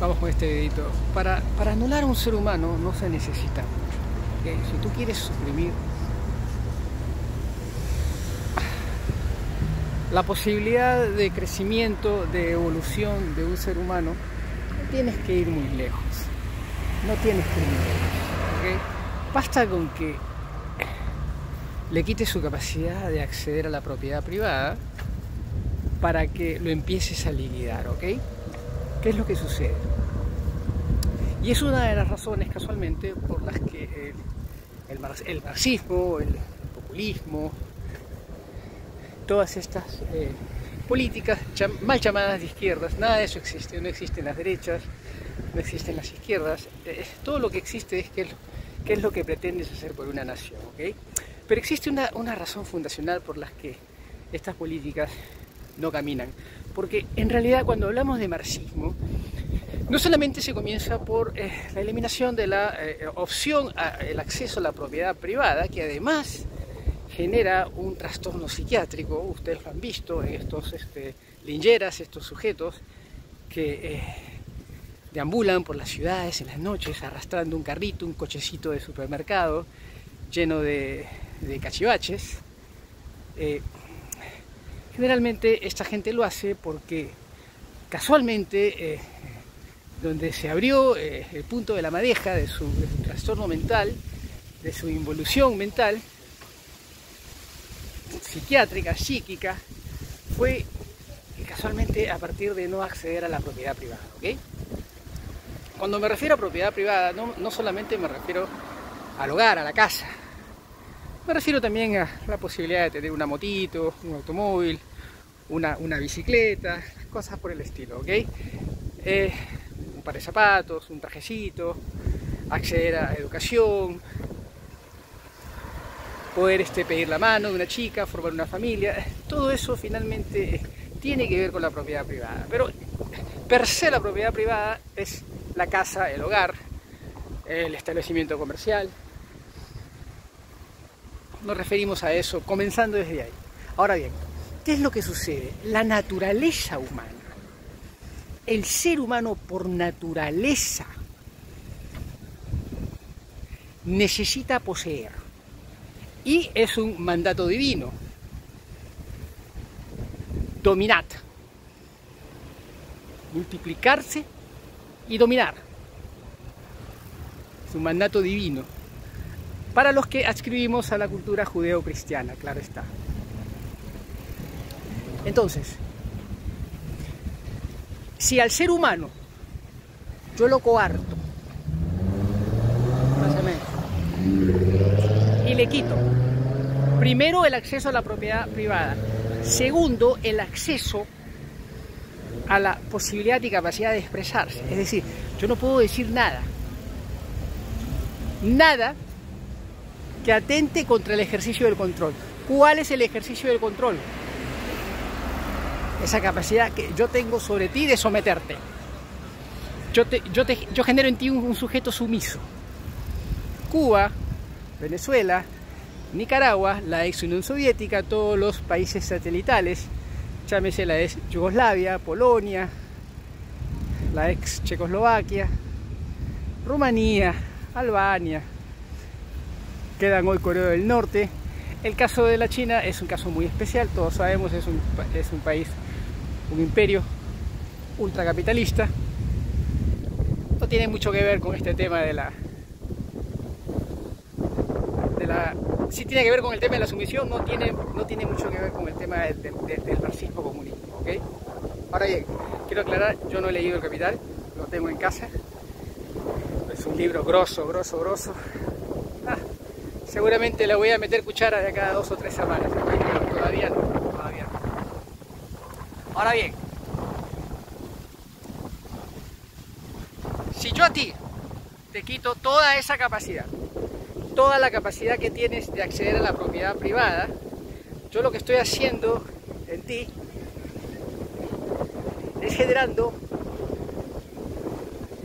vamos con este dedito. Para, para anular a un ser humano no se necesita mucho. Si tú quieres suprimir la posibilidad de crecimiento, de evolución de un ser humano, no tienes que ir muy lejos. No tienes que ir muy lejos. Basta con que le quite su capacidad de acceder a la propiedad privada para que lo empieces a liquidar, ¿ok? ¿Qué es lo que sucede? Y es una de las razones casualmente por las que el, el, marxismo, el populismo, todas estas eh, políticas mal llamadas de izquierdas, nada de eso existe, no existen las derechas, no existen las izquierdas, eh, todo lo que existe es que, qué es lo que pretendes hacer por una nación, ¿ok? Pero existe una, una razón fundacional por la que estas políticas no caminan. Porque en realidad cuando hablamos de marxismo, no solamente se comienza por eh, la eliminación de la eh, opción al acceso a la propiedad privada, que además genera un trastorno psiquiátrico, ustedes lo han visto en estos este, lingeras, estos sujetos que eh, deambulan por las ciudades en las noches arrastrando un carrito, un cochecito de supermercado lleno de, de cachivaches. Generalmente esta gente lo hace porque casualmente eh, donde se abrió eh, el punto de la madeja de su, trastorno mental, de su involución mental, psiquiátrica, psíquica, fue casualmente a partir de no acceder a la propiedad privada. Cuando me refiero a propiedad privada, no, no solamente me refiero al hogar, a la casa, me refiero también a la posibilidad de tener una motito, un automóvil, una, bicicleta, cosas por el estilo, ¿ok? Eh, un par de zapatos, un trajecito, acceder a educación, poder este, pedir la mano de una chica, formar una familia, todo eso finalmente tiene que ver con la propiedad privada. Pero per se la propiedad privada es la casa, el hogar, el establecimiento comercial, nos referimos a eso, comenzando desde ahí. Ahora bien, ¿qué es lo que sucede? La naturaleza humana, el ser humano por naturaleza, necesita poseer. Y es un mandato divino. Dominad. Multiplicarse y dominar. Es un mandato divino para los que adscribimos a la cultura judeo-cristiana, claro está. Entonces, si al ser humano yo lo coarto, y le quito, primero el acceso a la propiedad privada, segundo el acceso a la posibilidad y capacidad de expresarse. Es decir, yo no puedo decir nada. Nada que atente contra el ejercicio del control. ¿Cuál es el ejercicio del control? Esa capacidad que yo tengo sobre ti de someterte. Yo, te, yo, te, yo genero en ti un, sujeto sumiso. Cuba, Venezuela, Nicaragua, la ex Unión Soviética, todos los países satelitales, llámese la ex Yugoslavia, Polonia, la ex Checoslovaquia, Rumanía, Albania, quedan hoy Corea del Norte. El caso de la China es un caso muy especial, todos sabemos, es un, es un país, un imperio ultracapitalista. No tiene mucho que ver con este tema de la... De la sí tiene que ver con el tema de la sumisión, no tiene, no tiene mucho que ver con el tema del, del, marxismo comunismo. Ahora bien, quiero aclarar, yo no he leído El Capital, lo tengo en casa. Es un libro grosso, grosso, grosso seguramente le voy a meter cuchara de cada dos o tres semanas no, todavía no. Ahora bien, si yo a ti te quito toda esa capacidad, toda la capacidad que tienes de acceder a la propiedad privada, yo lo que estoy haciendo en ti es generando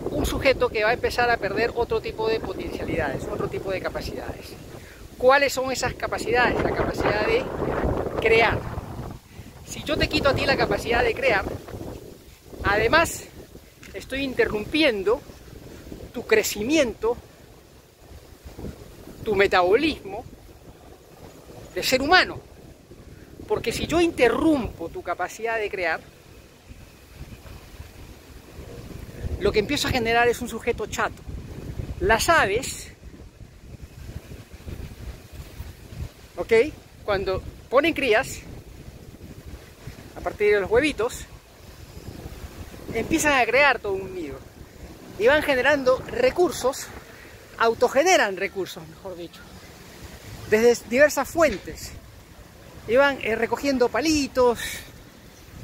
un sujeto que va a empezar a perder otro tipo de potencialidades, otro tipo de capacidades. ¿Cuáles son esas capacidades? La capacidad de crear. Si yo te quito a ti la capacidad de crear, además estoy interrumpiendo tu crecimiento, tu metabolismo de ser humano. Porque si yo interrumpo tu capacidad de crear, lo que empiezo a generar es un sujeto chato. Las aves, ¿ok? Cuando ponen crías, a partir de los huevitos, empiezan a crear todo un nido. Y van generando recursos, autogeneran recursos, mejor dicho, desde diversas fuentes. Y van eh, recogiendo palitos,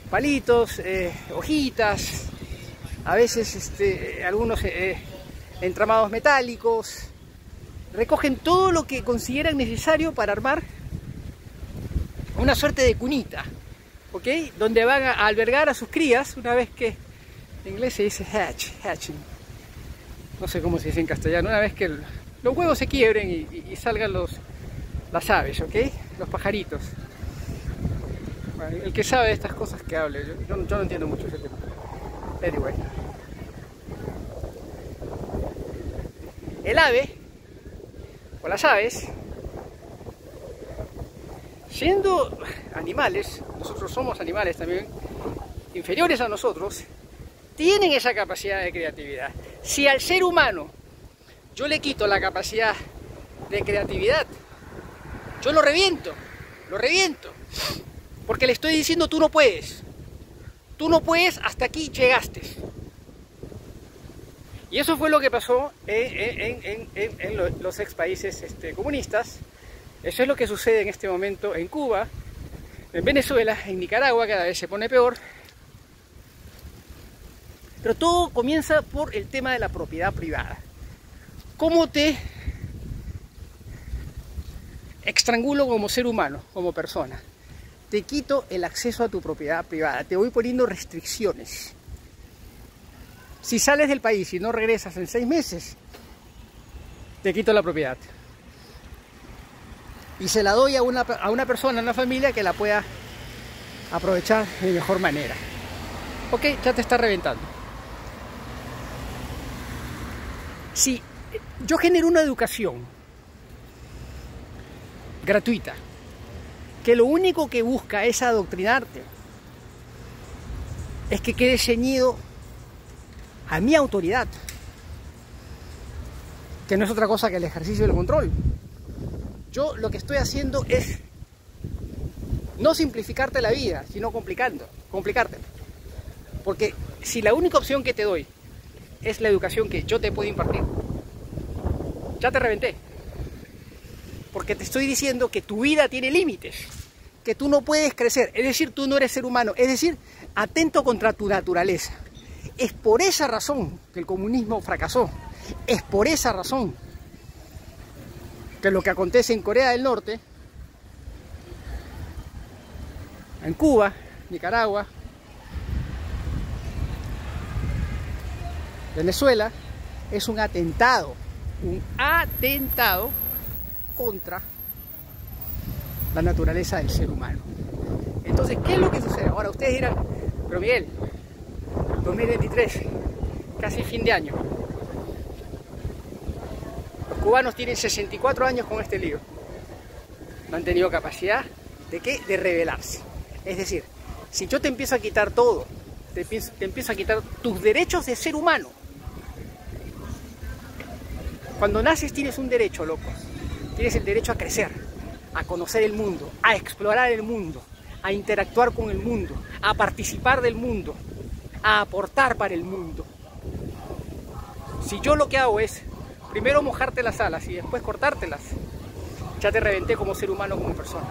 palitos, eh, hojitas, a veces este, algunos eh, entramados metálicos, recogen todo lo que consideran necesario para armar una suerte de cunita, ¿ok? Donde van a albergar a sus crías una vez que en inglés se dice hatch, hatching. No sé cómo se dice en castellano, una vez que los huevos se quiebren y, salgan los, las aves, ¿ok? Los pajaritos. el que sabe de estas cosas que hable, yo, no entiendo mucho ese tema. Anyway. El ave, o las aves, siendo animales, nosotros somos animales también, inferiores a nosotros, tienen esa capacidad de creatividad. Si al ser humano yo le quito la capacidad de creatividad, yo lo reviento, lo reviento, porque le estoy diciendo tú no puedes, tú no puedes, hasta aquí llegaste. Y eso fue lo que pasó en, los ex países este, comunistas, eso es lo que sucede en este momento en Cuba, en Venezuela, en Nicaragua, cada vez se pone peor. Pero todo comienza por el tema de la propiedad privada. ¿Cómo te extrangulo como ser humano, como persona? Te quito el acceso a tu propiedad privada, te voy poniendo restricciones. Si sales del país y no regresas en seis meses, te quito la propiedad y se la doy a una, a una persona, a una familia que la pueda aprovechar de mejor manera. Ok, ya te está reventando. Si yo genero una educación gratuita, que lo único que busca es adoctrinarte, es que quede ceñido a mi autoridad, que no es otra cosa que el ejercicio del control. Yo lo que estoy haciendo es no simplificarte la vida, sino complicando, complicarte. Porque si la única opción que te doy es la educación que yo te puedo impartir, ya te reventé. Porque te estoy diciendo que tu vida tiene límites, que tú no puedes crecer, es decir, tú no eres ser humano, es decir, atento contra tu naturaleza. Es por esa razón que el comunismo fracasó, es por esa razón que lo que acontece en Corea del Norte, en Cuba, Nicaragua, Venezuela, es un atentado, un atentado contra la naturaleza del ser humano. Entonces, ¿qué es lo que sucede? Ahora ustedes dirán, pero Miguel, 2023, casi fin de año, cubanos tienen 64 años con este lío. No han tenido capacidad de qué? De rebelarse. Es decir, si yo te empiezo a quitar todo, te empiezo, a quitar tus derechos de ser humano. Cuando naces tienes un derecho, loco. Tienes el derecho a crecer, a conocer el mundo, a explorar el mundo, a interactuar con el mundo, a participar del mundo, a aportar para el mundo. Si yo lo que hago es primero mojarte las alas y después cortártelas, ya te reventé como ser humano, como persona.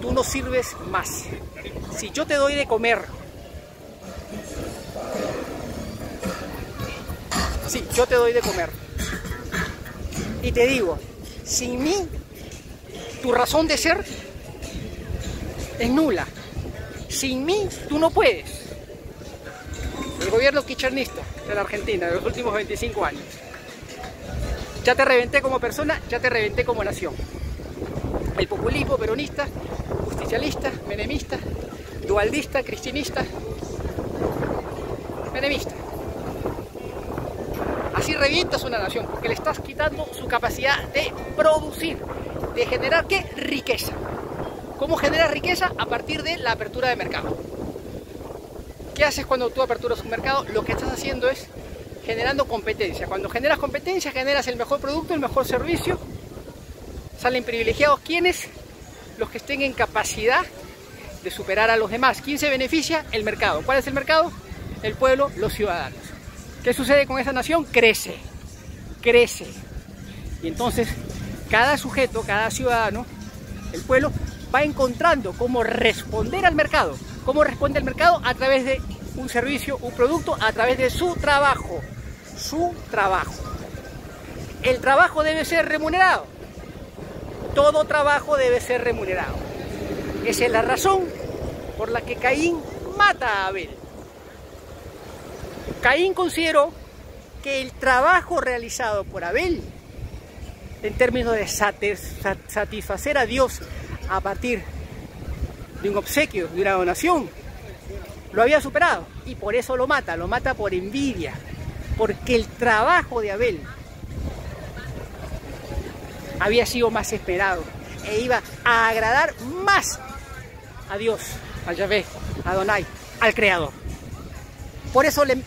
Tú no sirves más. Si yo te doy de comer, sí, yo te doy de comer, y te digo, sin mí, tu razón de ser es nula. Sin mí, tú no puedes. El gobierno kirchnerista de la Argentina de los últimos 25 años ya te reventé como persona, ya te reventé como nación. El populismo peronista, justicialista, menemista, dualdista, cristinista, menemista. así revientas una nación, porque le estás quitando su capacidad de producir, de generar qué? Riqueza. ¿Cómo generar riqueza? A partir de la apertura de mercado. ¿Qué haces cuando tú aperturas un mercado? Lo que estás haciendo es generando competencia. Cuando generas competencia, generas el mejor producto, el mejor servicio. Salen privilegiados quienes, los que estén en capacidad de superar a los demás. ¿Quién se beneficia? El mercado. ¿Cuál es el mercado? El pueblo, los ciudadanos. ¿Qué sucede con esa nación? Crece, crece. Y entonces cada sujeto, cada ciudadano, el pueblo, va encontrando cómo responder al mercado. ¿Cómo responde el mercado? A través de un servicio, un producto, a través de su trabajo. Su trabajo. El trabajo debe ser remunerado. Todo trabajo debe ser remunerado. Esa es la razón por la que Caín mata a Abel. Caín consideró que el trabajo realizado por Abel, en términos de satisfacer a Dios a partir de un obsequio, de una donación, lo había superado y por eso lo mata, lo mata por envidia, porque el trabajo de Abel había sido más esperado e iba a agradar más a Dios, a Yahvé, a Adonai, al Creador. Por eso le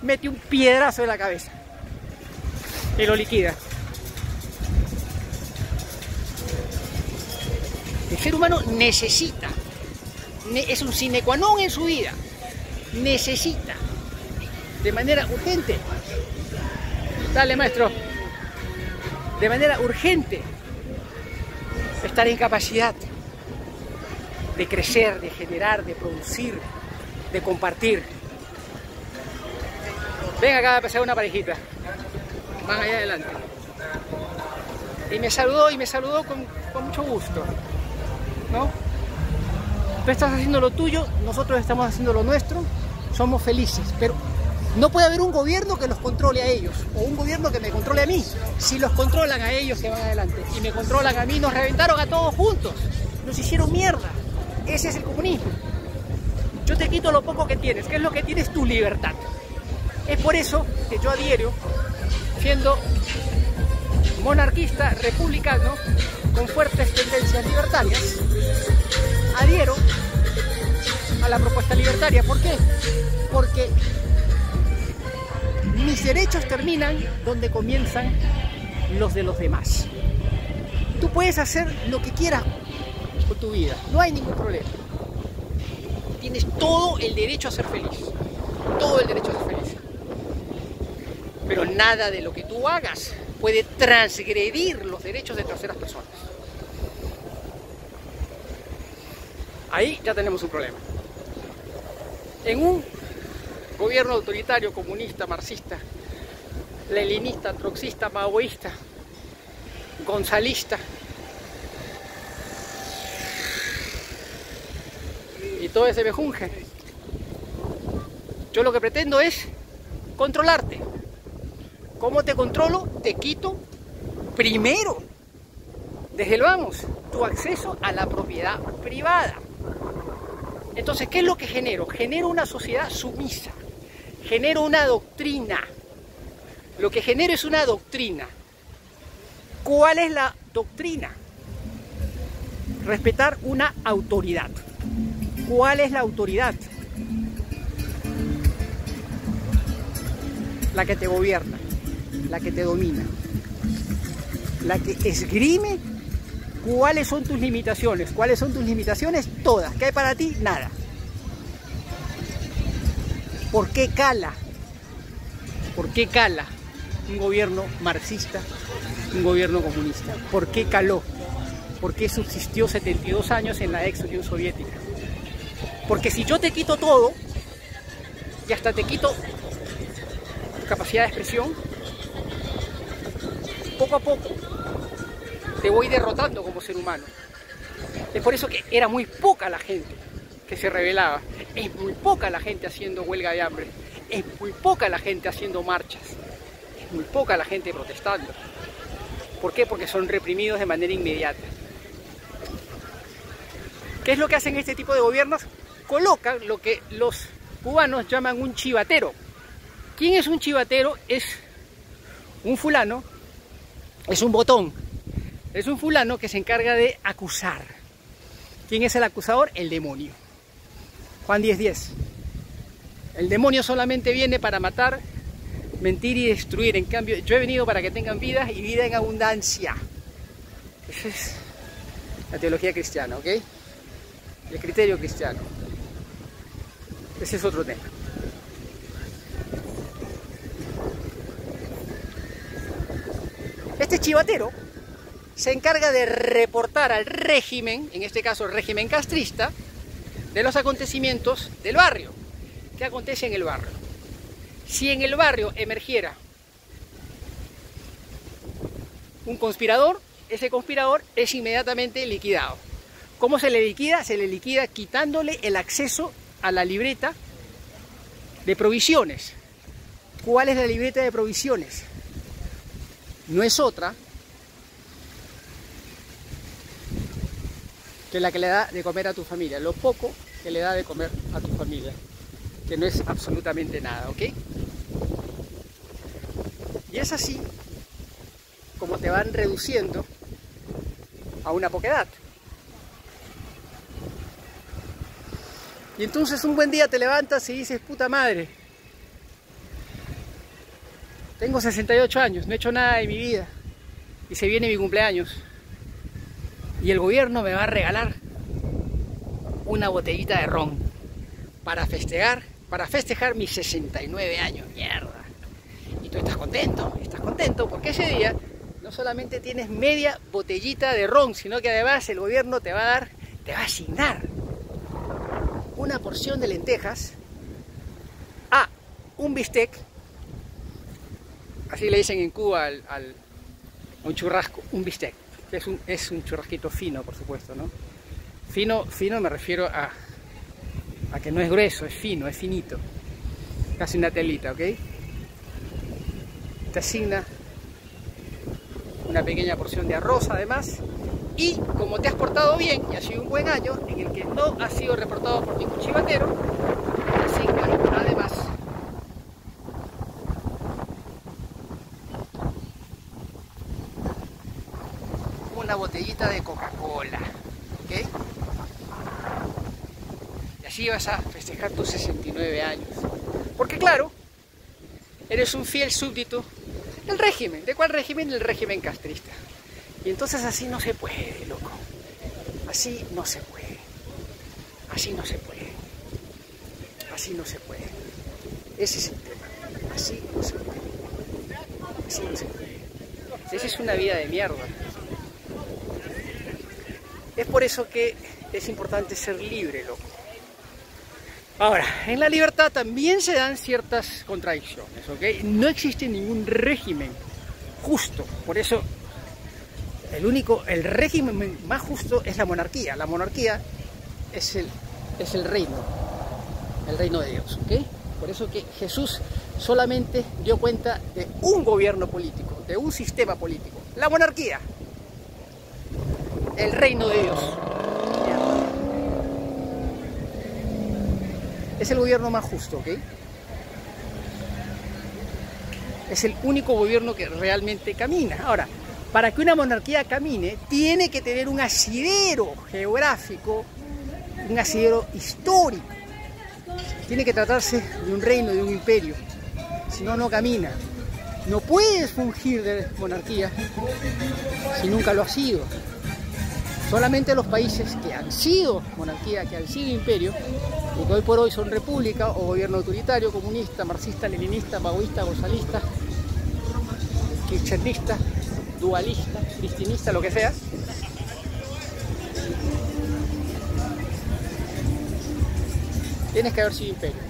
mete un piedrazo en la cabeza y lo liquida. El ser humano necesita, es un sine qua non en su vida, necesita de manera urgente, dale maestro, de manera urgente estar en capacidad de crecer, de generar, de producir, de compartir. Ven acá a pasar una parejita. Van allá adelante. Y me saludó y me saludó con, con mucho gusto. ¿No? Tú estás haciendo lo tuyo, nosotros estamos haciendo lo nuestro, somos felices, pero no puede haber un gobierno que los controle a ellos o un gobierno que me controle a mí. Si los controlan a ellos que van adelante y me controlan a mí, nos reventaron a todos juntos, nos hicieron mierda. Ese es el comunismo. Yo te quito lo poco que tienes, que es lo que tienes tu libertad. Es por eso que yo adhiero, siendo monarquista, republicano, con fuertes tendencias libertarias, adhiero a la propuesta libertaria. ¿Por qué? Porque mis derechos terminan donde comienzan los de los demás. Tú puedes hacer lo que quieras con tu vida, no hay ningún problema. Tienes todo el derecho a ser feliz, todo el derecho a ser feliz. Pero nada de lo que tú hagas puede transgredir los derechos de terceras personas. Ahí ya tenemos un problema. En un gobierno autoritario, comunista, marxista, leninista, troxista, maoísta, gonzalista, y todo ese mejunje. Yo lo que pretendo es controlarte. ¿Cómo te controlo? Te quito primero, desde el vamos, tu acceso a la propiedad privada. Entonces, ¿qué es lo que genero? Genero una sociedad sumisa, genero una doctrina. Lo que genero es una doctrina. ¿Cuál es la doctrina? Respetar una autoridad. ¿Cuál es la autoridad? La que te gobierna, la que te domina, la que esgrime cuáles son tus limitaciones. ¿Cuáles son tus limitaciones? Todas. ¿Qué hay para ti? Nada. ¿Por qué cala? ¿Por qué cala un gobierno marxista, un gobierno comunista? ¿Por qué caló? ¿Por qué subsistió 72 años en la ex Unión Soviética? Porque si yo te quito todo, y hasta te quito tu capacidad de expresión, poco a poco te voy derrotando como ser humano. Es por eso que era muy poca la gente que se rebelaba, es muy poca la gente haciendo huelga de hambre, es muy poca la gente haciendo marchas, es muy poca la gente protestando. ¿Por qué? Porque son reprimidos de manera inmediata. ¿Qué es lo que hacen este tipo de gobiernos? colocan lo que los cubanos llaman un chivatero. ¿Quién es un chivatero? Es Un fulano es un botón, es un fulano que se encarga de acusar. ¿Quién es el acusador? El demonio. Juan 10:10. 10. El demonio solamente viene para matar, mentir y destruir. En cambio, yo he venido para que tengan vida y vida en abundancia. Esa es la teología cristiana, ¿ok? El criterio cristiano. Ese es otro tema. Este chivatero se encarga de reportar al régimen, en este caso el régimen castrista, de los acontecimientos del barrio. ¿Qué acontece en el barrio? Si en el barrio emergiera un conspirador, ese conspirador es inmediatamente liquidado. ¿Cómo se le liquida? Se le liquida quitándole el acceso a la libreta de provisiones. ¿Cuál es la libreta de provisiones? No es otra que la que le da de comer a tu familia, lo poco que le da de comer a tu familia, que no es absolutamente nada, ¿ok? Y es así como te van reduciendo a una poquedad. Y entonces un buen día te levantas y dices, puta madre, tengo 68 años, no he hecho nada en mi vida y se viene mi cumpleaños y el gobierno me va a regalar una botellita de ron para festejar, para festejar mis 69 años, mierda. Y tú estás contento, estás contento porque ese día no solamente tienes media botellita de ron, sino que además el gobierno te va a dar, te va a asignar una porción de lentejas a un bistec, así le dicen en Cuba al, al un churrasco, un bistec, es un, es un churrasquito fino, por supuesto, ¿no? Fino, fino me refiero a, a que no es grueso, es fino, es finito, casi una telita, ¿ok? Te asigna una pequeña porción de arroz además y como te has portado bien y ha sido un buen año en el que no has sido reportado por ningún chivatero, te asignan además una de Coca-Cola, ¿ok? Y así vas a festejar tus 69 años. Porque claro, eres un fiel súbdito del régimen. ¿De cuál régimen? El régimen castrista. Y entonces así no se puede, loco. Así no se puede. Así no se puede. Así no se puede. Ese es el tema. Así no se puede. Así no se puede. Esa es una vida de mierda. Es por eso que es importante ser libre, loco. Ahora, en la libertad también se dan ciertas contradicciones, ¿ok? No existe ningún régimen justo, por eso el único, el régimen más justo es la monarquía. La monarquía es el, es el reino, el reino de Dios, ¿ok? Por eso que Jesús solamente dio cuenta de un gobierno político, de un sistema político, la monarquía, el reino de Dios. Es el gobierno más justo, ¿ok? Es el único gobierno que realmente camina. Ahora, para que una monarquía camine, tiene que tener un asidero geográfico, un asidero histórico. Tiene que tratarse de un reino, de un imperio. Si no, no camina. No puedes fungir de monarquía si nunca lo has sido. Solamente los países que han sido monarquía, que han sido imperio, y que hoy por hoy son república o gobierno autoritario, comunista, marxista, leninista, maoísta, gozalista, kirchnerista, dualista, cristinista, lo que sea. Tienes que haber sido imperio.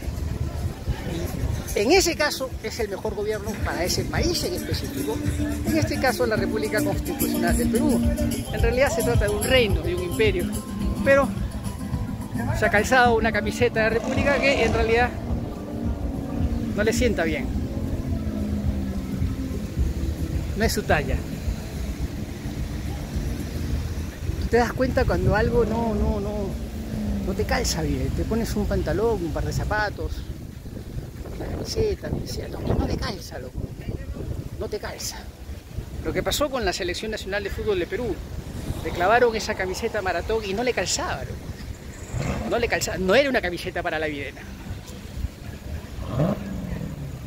En ese caso es el mejor gobierno para ese país en específico. En este caso la República Constitucional del Perú. En realidad se trata de un reino, de un imperio. Pero se ha calzado una camiseta de república que en realidad no le sienta bien. No es su talla. te das cuenta cuando algo no, no, no, no te calza bien. Te pones un pantalón, un par de zapatos, que no te calza, loco. no te calza. Lo que pasó con la Selección Nacional de Fútbol de Perú, le clavaron esa camiseta maratón y no le calzaba, no le calzaba, no era una camiseta para la videna.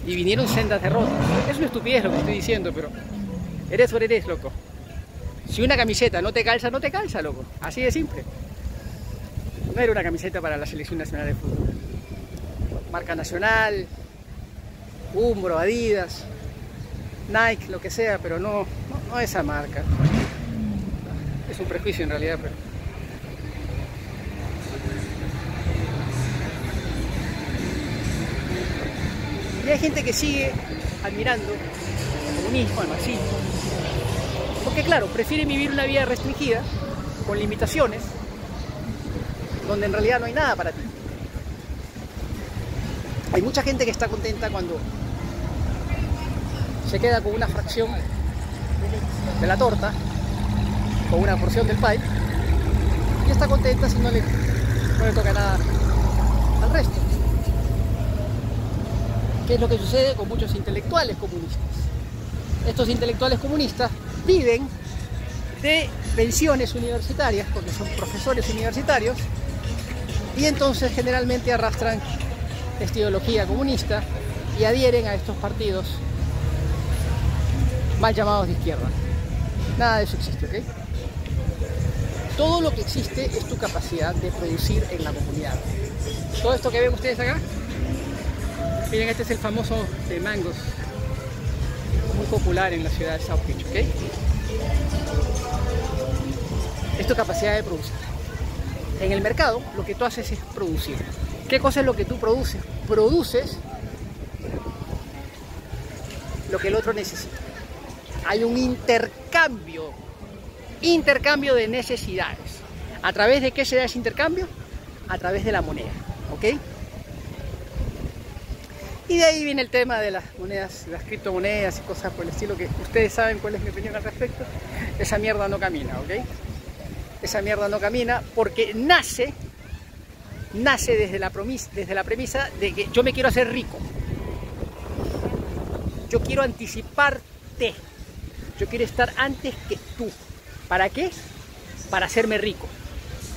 Y vinieron sendas derrotas. Es una estupidez lo que estoy diciendo, pero eres o eres, loco. Si una camiseta no te calza, no te calza, loco. Así de simple. No era una camiseta para la Selección Nacional de Fútbol. Marca nacional, Umbro, Adidas, Nike, lo que sea, pero no, no, esa marca. Es un prejuicio en realidad, pero... Y hay gente que sigue admirando el comunismo, el marxismo, porque claro, prefieren vivir una vida restringida, con limitaciones, donde en realidad no hay nada para ti. Hay mucha gente que está contenta cuando se queda con una fracción de la torta, con una porción del pie, y está contenta si no le, no le toca nada al resto. ¿Qué es lo que sucede con muchos intelectuales comunistas? Estos intelectuales comunistas viven de pensiones universitarias, porque son profesores universitarios, y entonces generalmente arrastran esta ideología comunista y adhieren a estos partidos mal llamados de izquierda. Nada de eso existe, ¿ok? Todo lo que existe es tu capacidad de producir en la comunidad. Todo esto que ven ustedes acá, miren, este es el famoso de mangos, muy popular en la ciudad de South Beach, ¿ok? Es tu capacidad de producir. En el mercado, lo que tú haces es producir. ¿Qué cosa es lo que tú produces? Produces lo que el otro necesita hay un intercambio, intercambio de necesidades. ¿A través de qué se da ese intercambio? A través de la moneda, ¿ok? Y de ahí viene el tema de las monedas, las criptomonedas y cosas por el estilo que ustedes saben cuál es mi opinión al respecto. Esa mierda no camina, ¿ok? Esa mierda no camina porque nace, nace desde la, desde la premisa de que yo me quiero hacer rico. Yo quiero anticiparte yo quiero estar antes que tú. ¿Para qué? Para hacerme rico.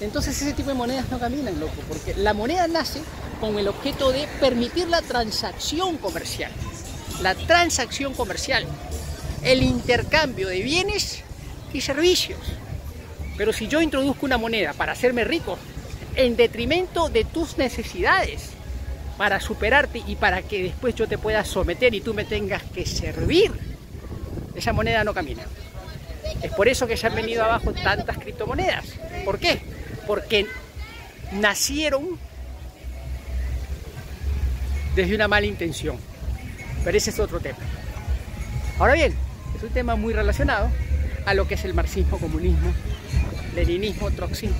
Entonces ese tipo de monedas no caminan, loco, porque la moneda nace con el objeto de permitir la transacción comercial. La transacción comercial. El intercambio de bienes y servicios. Pero si yo introduzco una moneda para hacerme rico, en detrimento de tus necesidades, para superarte y para que después yo te pueda someter y tú me tengas que servir, esa moneda no camina. Es por eso que se han venido abajo tantas criptomonedas. ¿Por qué? Porque nacieron desde una mala intención. Pero ese es otro tema. Ahora bien, es un tema muy relacionado a lo que es el marxismo, comunismo, leninismo, troxismo,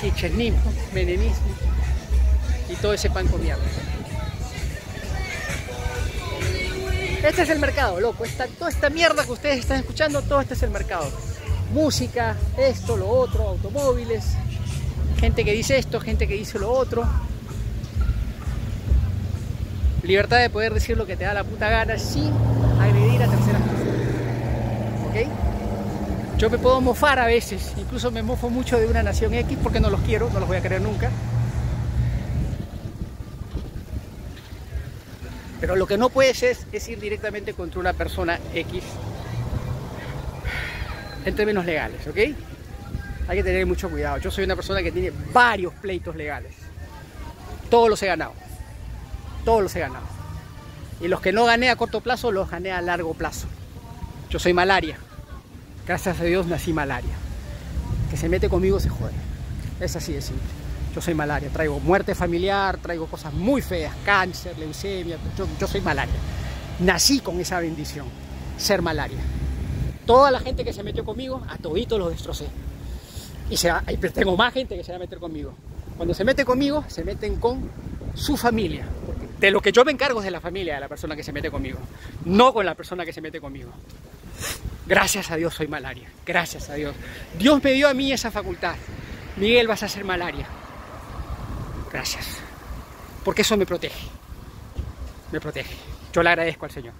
kirchnerismo, menemismo y todo ese pan con. Este es el mercado, loco. Esta, toda esta mierda que ustedes están escuchando, todo este es el mercado. Música, esto, lo otro, automóviles, gente que dice esto, gente que dice lo otro. Libertad de poder decir lo que te da la puta gana sin agredir a terceras personas. ¿Ok? Yo me puedo mofar a veces, incluso me mofo mucho de una nación X porque no los quiero, no los voy a querer nunca. Pero lo que no puedes es, es ir directamente contra una persona X en términos legales, ¿ok? Hay que tener mucho cuidado. Yo soy una persona que tiene varios pleitos legales. Todos los he ganado. Todos los he ganado. Y los que no gané a corto plazo, los gané a largo plazo. Yo soy malaria. Gracias a Dios nací malaria. Que se mete conmigo se jode. Es así de simple. Yo soy malaria, traigo muerte familiar, traigo cosas muy feas, cáncer, leucemia, yo, soy malaria. Nací con esa bendición, ser malaria. Toda la gente que se metió conmigo, a todito los destrocé. Y tengo más gente que se va a meter conmigo. Cuando se mete conmigo, se meten con su familia. De lo que yo me encargo es de la familia de la persona que se mete conmigo, no con la persona que se mete conmigo. Gracias a Dios soy malaria, gracias a Dios. Dios me dio a mí esa facultad. Miguel, vas a ser malaria. Gracias. Porque eso me protege. Me protege. Yo le agradezco al Señor.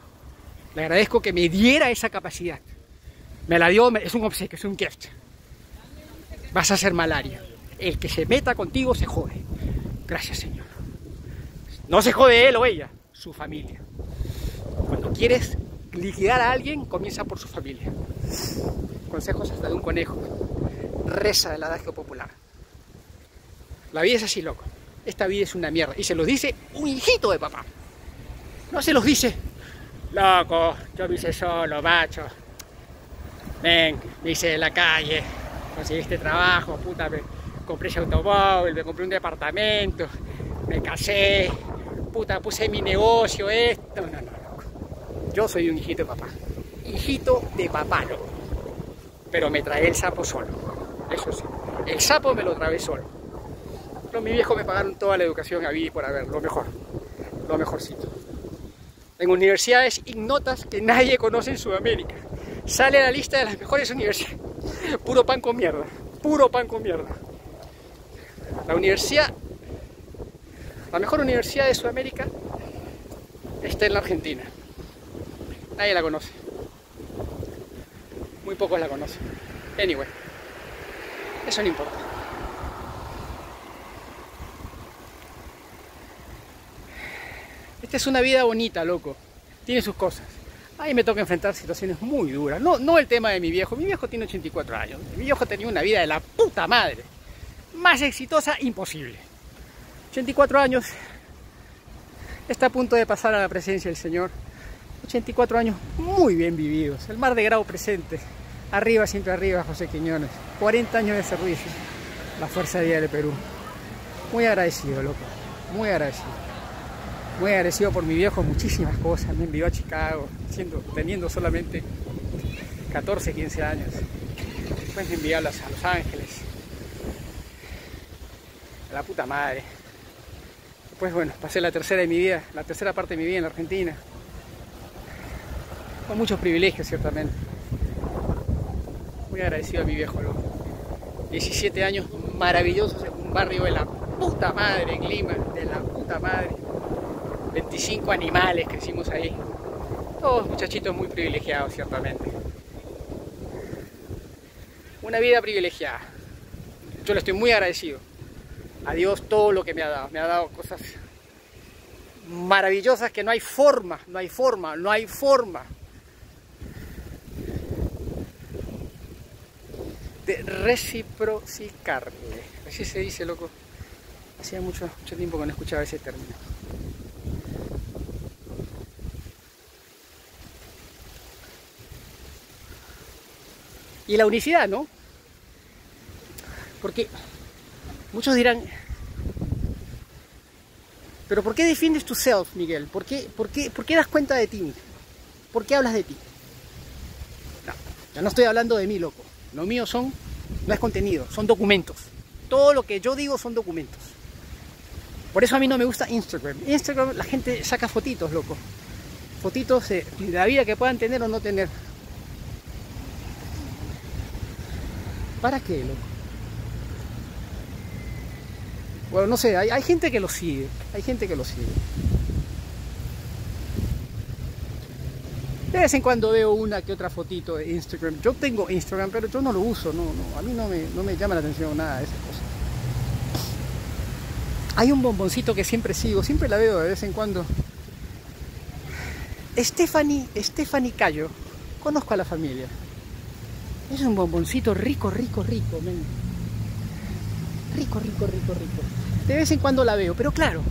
Le agradezco que me diera esa capacidad. Me la dio, es un obsequio, es un gift. Vas a ser malaria. El que se meta contigo se jode. Gracias, Señor. No se jode él o ella, su familia. Cuando quieres liquidar a alguien, comienza por su familia. Consejos hasta de un conejo. Reza del adagio popular. La vida es así, loco. Esta vida es una mierda. Y se los dice un hijito de papá. No se los dice, loco, yo me hice solo, macho. Ven, me hice de la calle, conseguí este trabajo, puta, me compré ese automóvil, me compré un departamento, me casé, puta, puse mi negocio, esto. No, no. Yo soy un hijito de papá. Hijito de papá, loco. Pero me trae el sapo solo. Eso sí. El sapo me lo trae solo. Pero mi viejo me pagaron toda la educación a vivir por haber, lo mejor. Lo mejorcito. En universidades ignotas que nadie conoce en Sudamérica. Sale a la lista de las mejores universidades. Puro pan con mierda. Puro pan con mierda. La universidad la mejor universidad de Sudamérica está en la Argentina. Nadie la conoce. Muy pocos la conocen. Anyway, eso no importa. Esta es una vida bonita, loco. Tiene sus cosas. Ahí me toca enfrentar situaciones muy duras. No, no el tema de mi viejo. Mi viejo tiene 84 años. Mi viejo tenía una vida de la puta madre. Más exitosa, imposible. 84 años, está a punto de pasar a la presencia del Señor. 84 años muy bien vividos, el mar de grado presente, arriba, siempre arriba, José Quiñones. 40 años de servicio, la Fuerza Aérea de Perú. Muy agradecido, loco, muy agradecido. Muy agradecido por mi viejo, muchísimas cosas. Me envió a Chicago, siendo, teniendo solamente 14, 15 años. Después me envió a Los Ángeles. A la puta madre pues bueno, pasé la tercera de mi vida, la tercera parte de mi vida en la Argentina. Con muchos privilegios, ciertamente. Muy agradecido a mi viejo loco. 17 años maravillosos en un barrio de la puta madre en Lima, de la puta madre. 25 animales crecimos ahí. Todos muchachitos muy privilegiados, ciertamente. Una vida privilegiada. Yo le estoy muy agradecido a Dios todo lo que me ha dado. Me ha dado cosas maravillosas que no hay forma, no hay forma, no hay forma de reciprocarle. Así se dice, loco. Hacía mucho, mucho tiempo que no escuchaba ese término. Y la unicidad, ¿no? Porque Muchos dirán, pero ¿por qué defiendes tu self, Miguel? ¿Por qué, por, qué, ¿Por qué das cuenta de ti? ¿Por qué hablas de ti? No, ya no estoy hablando de mí, loco. Lo mío son, no es contenido, son documentos. Todo lo que yo digo son documentos. Por eso a mí no me gusta Instagram. Instagram la gente saca fotitos, loco. Fotitos de la vida que puedan tener o no tener. ¿Para qué, loco? Bueno, no sé, hay, gente que lo sigue, hay gente que lo sigue. De vez en cuando veo una que otra fotito de Instagram. Yo tengo Instagram, pero yo no lo uso, no, no, a mí no me, no me llama la atención nada de esas cosas. Hay un bomboncito que siempre sigo, siempre la veo de vez en cuando. Stephanie, Stephanie Cayo, conozco a la familia. Es un bomboncito rico, rico, rico, rico, rico, rico, rico. De vez en cuando la veo, pero claro,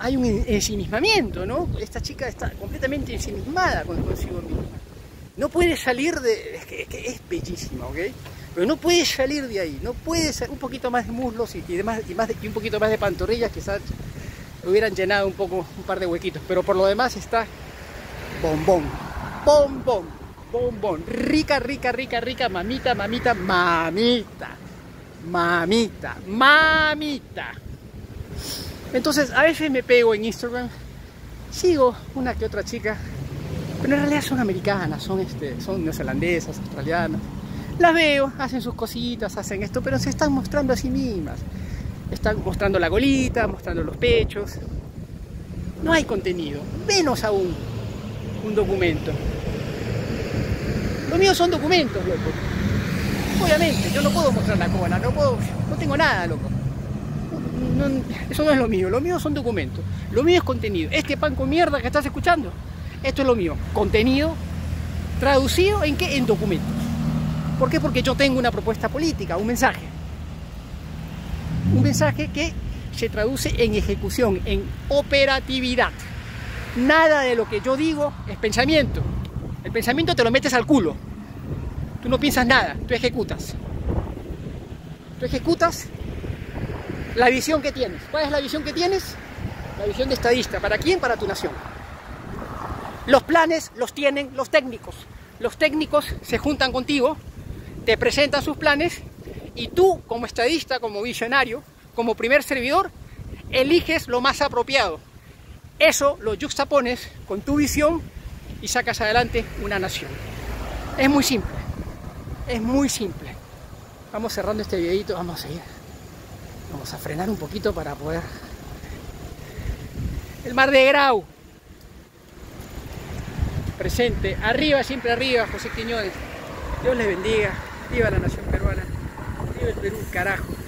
hay un ensimismamiento, ¿no? Esta chica está completamente ensimismada con consigo misma. No puede salir de... Es que, es, bellísima, ¿ok? Pero no puede salir de ahí, no puede ser un poquito más de muslos y, demás, y, más y un poquito más de pantorrillas, quizás hubieran llenado un poco, un par de huequitos, pero por lo demás está bombón, bombón, bombón, rica, rica, rica, rica, mamita, mamita, mamita. Mamita, mamita. Entonces, a veces me pego en Instagram, sigo una que otra chica, pero en realidad son americanas, son, este, son neozelandesas, australianas. Las veo, hacen sus cositas, hacen esto, pero se están mostrando a sí mismas. Están mostrando la golita, mostrando los pechos. No hay contenido, menos aún. un documento. Lo mío son documentos, loco. Obviamente, yo no puedo mostrar la cola, no puedo, no tengo nada, loco. Eso no es lo mío, lo mío son documentos. Lo mío es contenido. Este pan con mierda que estás escuchando, esto es lo mío. Contenido traducido en qué? En documentos. ¿Por qué? Porque yo tengo una propuesta política, un mensaje. Un mensaje que se traduce en ejecución, en operatividad. Nada de lo que yo digo es pensamiento. El pensamiento te lo metes al culo. Tú no piensas nada, tú ejecutas. Tú ejecutas la visión que tienes. ¿Cuál es la visión que tienes? La visión de estadista. ¿Para quién? Para tu nación. Los planes los tienen los técnicos. Los técnicos se juntan contigo, te presentan sus planes y tú, como estadista, como visionario, como primer servidor, eliges lo más apropiado. Eso lo juxtapones con tu visión y sacas adelante una nación. Es muy simple, es muy simple. Vamos cerrando este videito, vamos a ir. Vamos a frenar un poquito para poder... El mar de Grau. Presente. Arriba, siempre arriba, José Quiñones. Dios les bendiga. Viva la nación peruana. Viva el Perú, carajo.